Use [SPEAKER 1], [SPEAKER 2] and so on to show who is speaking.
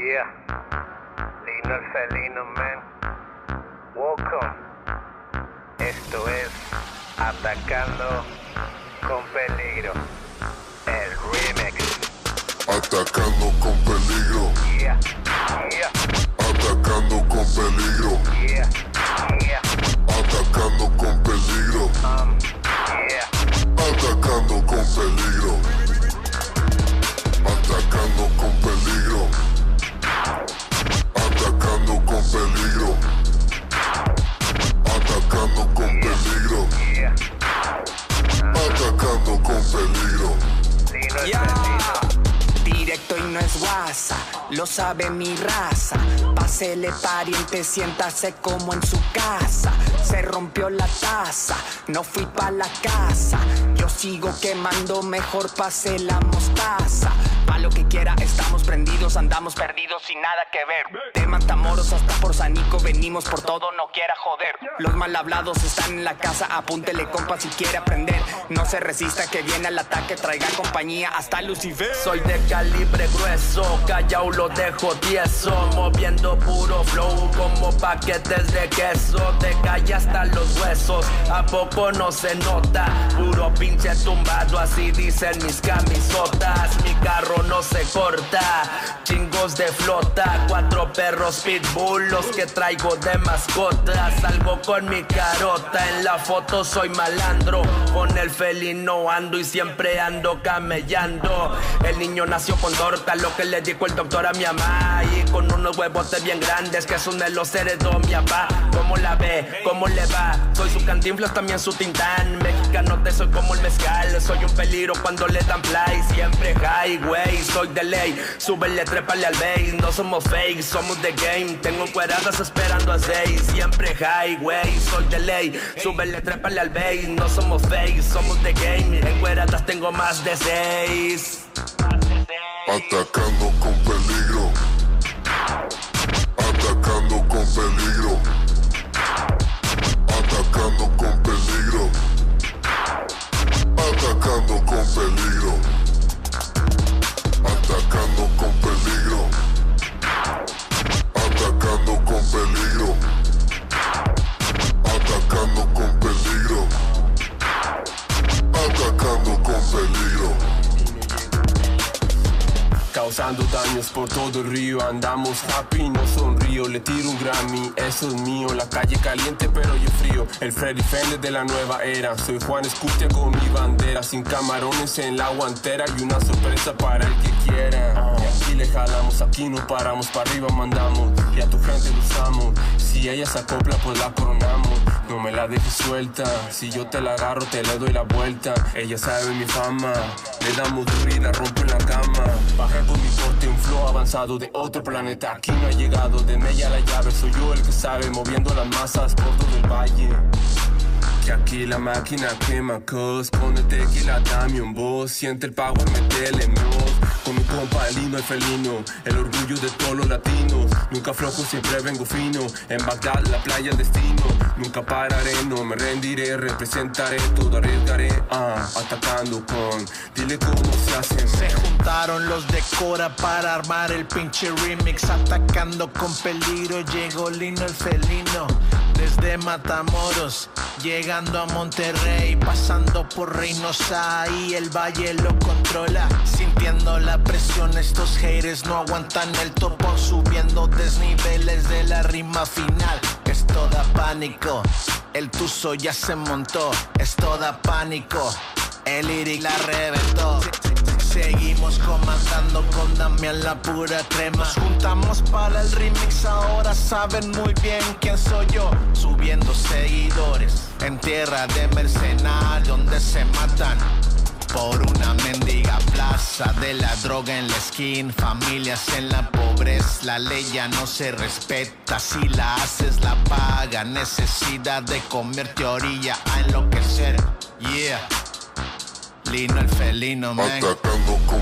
[SPEAKER 1] Yeah. Lino el felino, man. Welcome. Esto es Atacando con Peligro. El remix.
[SPEAKER 2] Atacando con peligro.
[SPEAKER 1] Yeah. Yeah.
[SPEAKER 2] Atacando con peligro.
[SPEAKER 3] Lo sabe mi raza. Pásele pariente, siéntase como en su casa. Se rompió la taza, no fui pa' la casa. Yo sigo quemando, mejor pase la mostaza. Lo que quiera, estamos prendidos, andamos perdidos sin nada que ver. De Matamoros hasta por Sanico, venimos por todo, no quiera joder. Los mal hablados están en la casa, apúntele compa si quiere aprender. No se resista que viene al ataque, traiga compañía hasta Lucifer.
[SPEAKER 4] Soy de calibre grueso, callao lo dejo tieso Moviendo puro flow como paquetes de queso Te calle hasta los huesos, a poco no se nota Puro pinche tumbado, así dicen mis camisotas Mi carro no se corta, chingos de flota Cuatro perros pitbull, los que traigo de mascota. Salgo con mi carota, en la foto soy malandro. Con el felino ando y siempre ando camellando. El niño nació con torta, lo que le dijo el doctor a mi mamá. Y con unos huevotes bien grandes que son de los heredó mi papá. ¿Cómo la ve? ¿Cómo le va? Soy su cantinflas, también su tintán. Mexicano te soy como el mezcal. Soy un peligro cuando le dan play Siempre soy de ley. Súbele, trépale al base No somos fake, somos de game. Tengo cueradas esperando a seis. Siempre highway, soy de ley. Súbele, trépale al base No somos fake, somos de game. En cueradas tengo más de seis.
[SPEAKER 2] Atacando con peligro. Atacando con peligro.
[SPEAKER 5] Por todo el río Andamos happy, no sonrío Le tiro un Grammy, eso es mío La calle caliente pero yo frío El Freddy Fender de la nueva era Soy Juan Escutia con mi bandera Sin camarones en la guantera Y una sorpresa para el que quiera jalamos, aquí no paramos Para arriba mandamos Y a tu gente lo usamos. Si ella se acopla pues la coronamos. No me la dejes suelta Si yo te la agarro te le doy la vuelta. Ella sabe mi fama Le damos la rompo en la cama. Baja con mi porte, un flow avanzado de otro planeta. Aquí no ha llegado, de mella la llave Soy yo el que sabe, moviendo las masas por todo el valle aquí la máquina quema cos. Con el tequila dame un voz. Siente el power, metele en voz. Con mi compa el el felino El orgullo de todos los latinos. Nunca flojo, siempre vengo fino. En Bagdad, la playa el destino. Nunca pararé, no me rendiré. Representaré, todo arriesgaré. Ah, Atacando con Dile cómo se hace
[SPEAKER 6] Se juntaron los de Cora para armar el pinche remix. Atacando con peligro llegó Lino el felino Desde Matamoros, llegando a Monterrey Pasando por Reynosa y el valle lo controla. Sintiendo la presión, estos haters no aguantan el topo Subiendo desniveles de la rima final. Es toda pánico, el tuzo ya se montó Es toda pánico, el lyric la reventó Seguimos comandando con Damián la pura crema. Nos juntamos para el remix, ahora saben muy bien quién soy yo. Subiendo seguidores en tierra de mercenarios donde se matan. Por una mendiga plaza de la droga en la skin, familias en la pobreza, la ley ya no se respeta, si la haces la paga, necesidad de comer te orilla a enloquecer, yeah. Lino el felino, man.
[SPEAKER 2] Atacando con